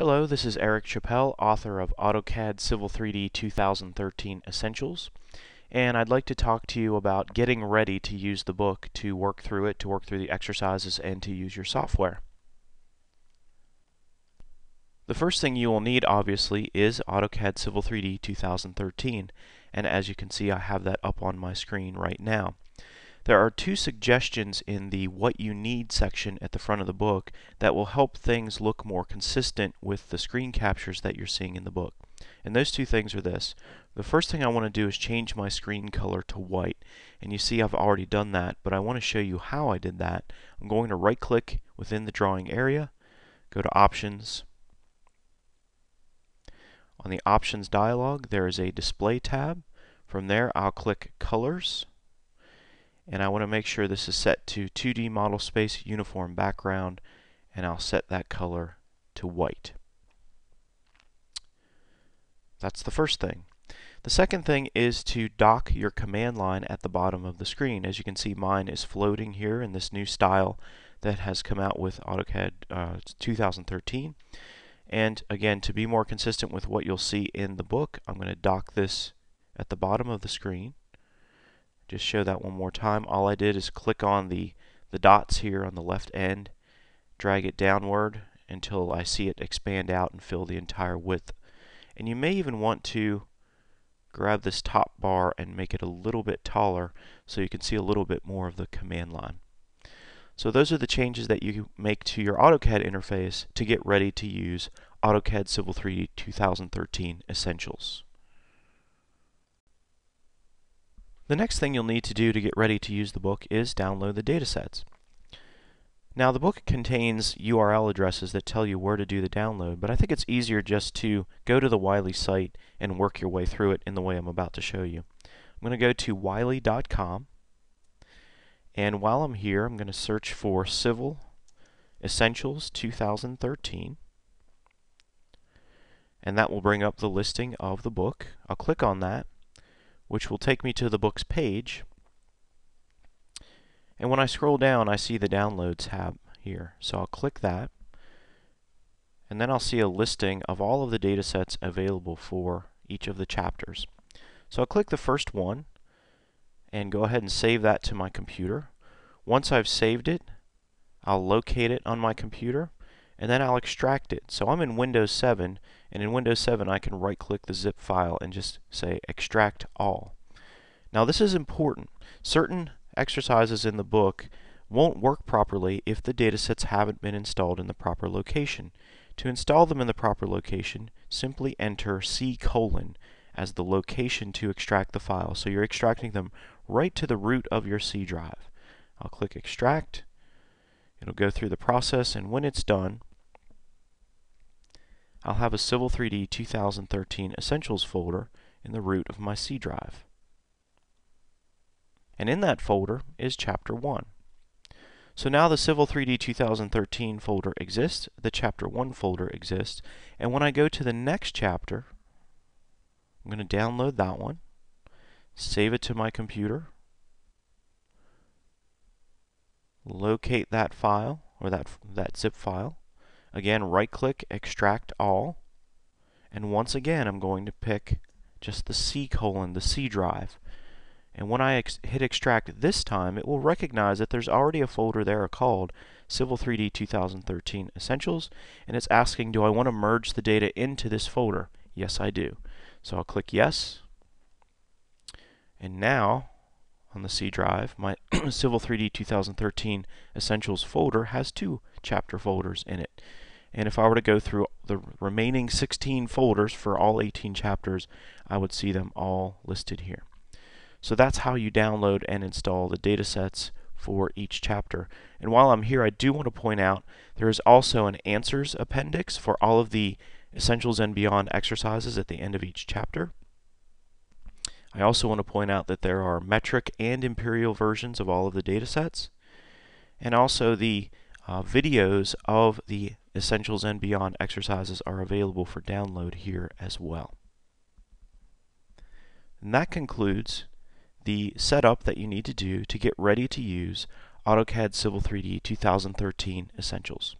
Hello, this is Eric Chappell, author of AutoCAD Civil 3D 2013 Essentials, and I'd like to talk to you about getting ready to use the book to work through it, to work through the exercises, and to use your software. The first thing you will need, obviously, is AutoCAD Civil 3D 2013, and as you can see, I have that up on my screen right now. There are two suggestions in the What You Need section at the front of the book that will help things look more consistent with the screen captures that you're seeing in the book. And those two things are this. The first thing I want to do is change my screen color to white. And you see I've already done that, but I want to show you how I did that. I'm going to right click within the drawing area, go to Options. On the Options dialog, there is a Display tab. From there, I'll click Colors and I want to make sure this is set to 2D model space uniform background and I'll set that color to white. That's the first thing. The second thing is to dock your command line at the bottom of the screen. As you can see mine is floating here in this new style that has come out with AutoCAD uh, 2013. And again, to be more consistent with what you'll see in the book, I'm going to dock this at the bottom of the screen just show that one more time. All I did is click on the, the dots here on the left end, drag it downward until I see it expand out and fill the entire width. And you may even want to grab this top bar and make it a little bit taller so you can see a little bit more of the command line. So those are the changes that you make to your AutoCAD interface to get ready to use AutoCAD Civil 3D 2013 Essentials. The next thing you'll need to do to get ready to use the book is download the datasets. Now the book contains URL addresses that tell you where to do the download, but I think it's easier just to go to the Wiley site and work your way through it in the way I'm about to show you. I'm going to go to wiley.com and while I'm here I'm going to search for Civil Essentials 2013 and that will bring up the listing of the book. I'll click on that which will take me to the books page. And when I scroll down, I see the Downloads tab here. So I'll click that. And then I'll see a listing of all of the data sets available for each of the chapters. So I'll click the first one and go ahead and save that to my computer. Once I've saved it, I'll locate it on my computer and then I'll extract it. So I'm in Windows 7, and in Windows 7 I can right click the zip file and just say extract all. Now this is important. Certain exercises in the book won't work properly if the datasets haven't been installed in the proper location. To install them in the proper location, simply enter C colon as the location to extract the file. So you're extracting them right to the root of your C drive. I'll click extract. It'll go through the process and when it's done, I'll have a Civil 3D 2013 Essentials folder in the root of my C drive. And in that folder is Chapter 1. So now the Civil 3D 2013 folder exists, the Chapter 1 folder exists, and when I go to the next chapter, I'm going to download that one, save it to my computer, locate that file, or that, that zip file, Again, right click, extract all. And once again, I'm going to pick just the C colon, the C drive. And when I ex hit extract this time, it will recognize that there's already a folder there called Civil 3D 2013 Essentials, and it's asking, do I want to merge the data into this folder? Yes, I do. So I'll click yes. And now, on the C drive, my Civil 3D 2013 Essentials folder has two chapter folders in it. And if I were to go through the remaining 16 folders for all 18 chapters, I would see them all listed here. So that's how you download and install the datasets for each chapter. And while I'm here, I do want to point out there is also an answers appendix for all of the Essentials and Beyond exercises at the end of each chapter. I also want to point out that there are metric and imperial versions of all of the datasets, and also the uh, videos of the Essentials and Beyond exercises are available for download here as well. And that concludes the setup that you need to do to get ready to use AutoCAD Civil 3D 2013 Essentials.